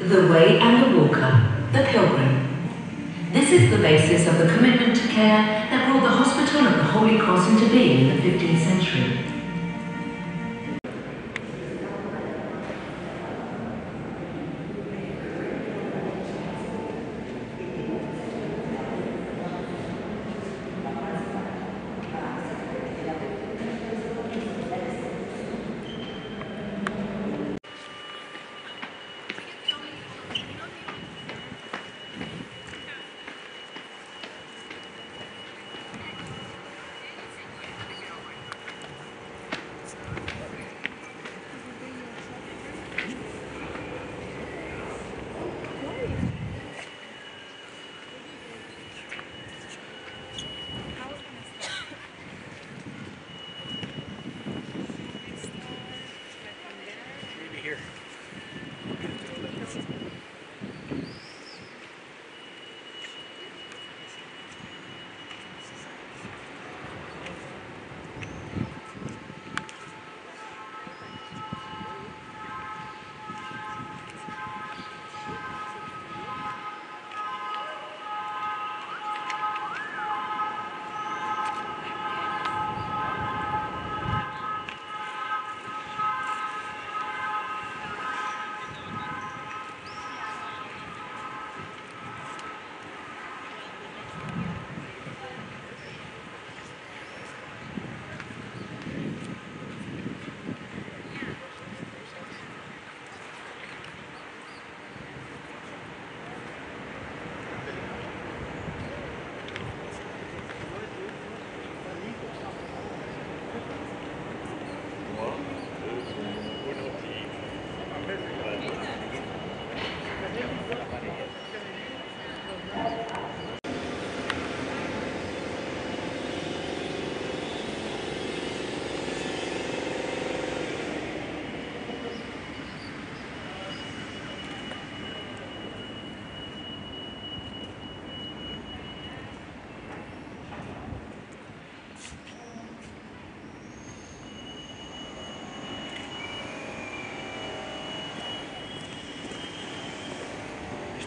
The Way and the Walker, The Pilgrim. This is the basis of the commitment to care that brought the Hospital of the Holy Cross into being in the 15th century.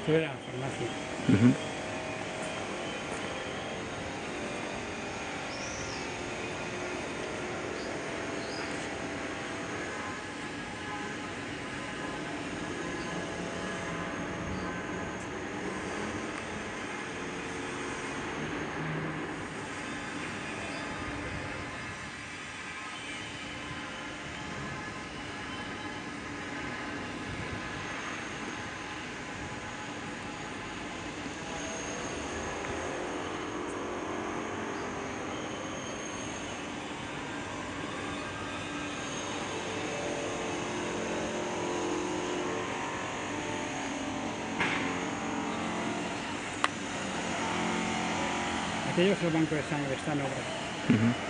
Esto era farmacia. Aquello es el banco de sangre, está en obra.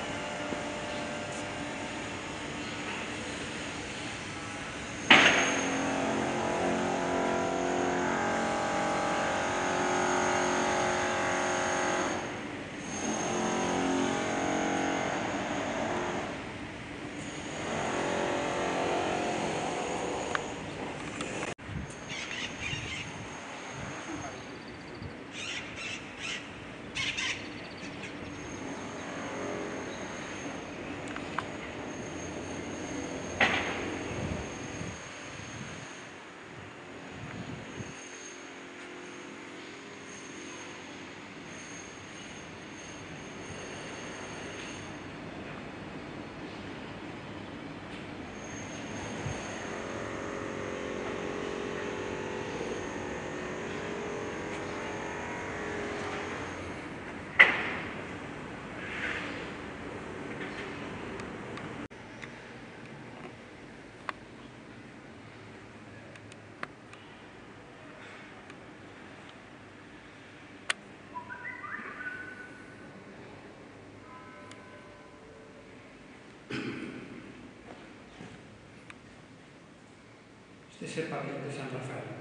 El papel de San Rafael.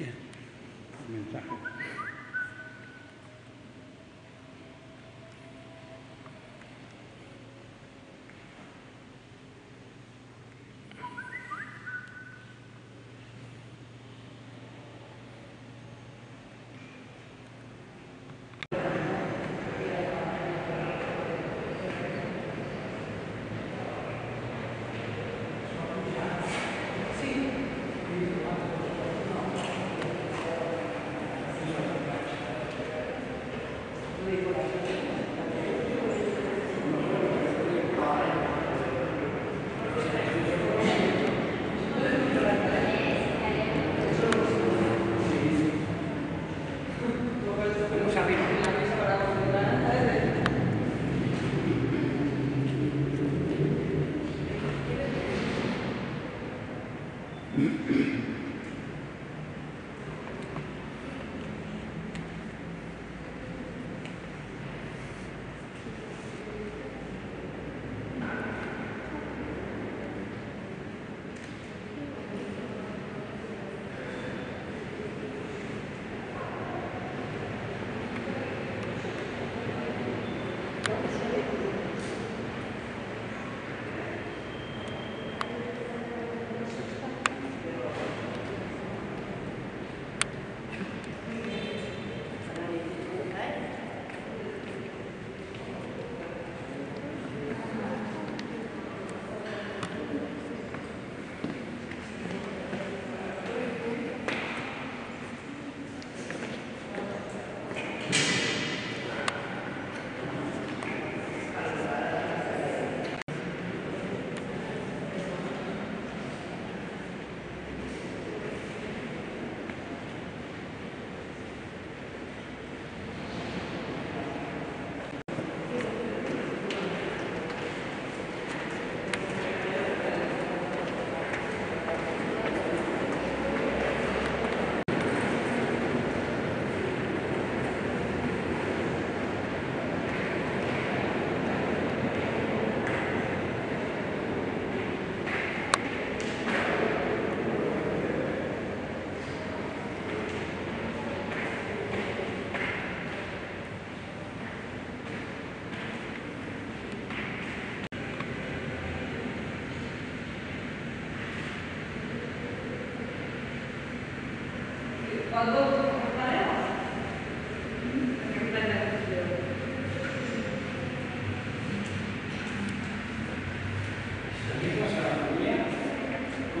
嗯 mean. Mensaje. Vamos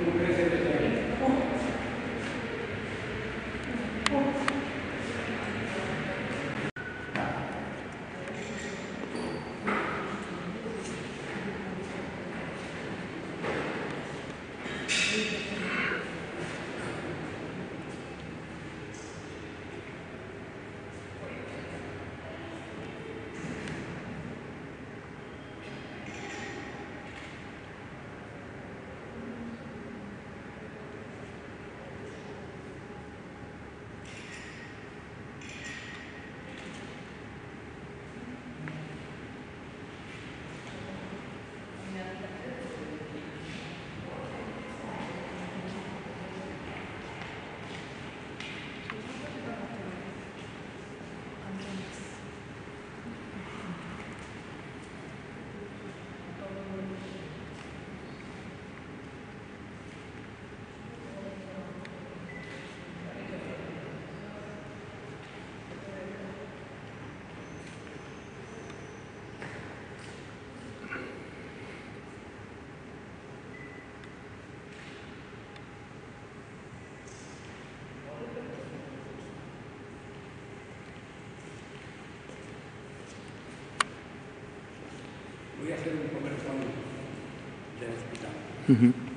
¿Tú crees? podría ser un comercio del hospital.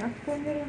Bak bunları.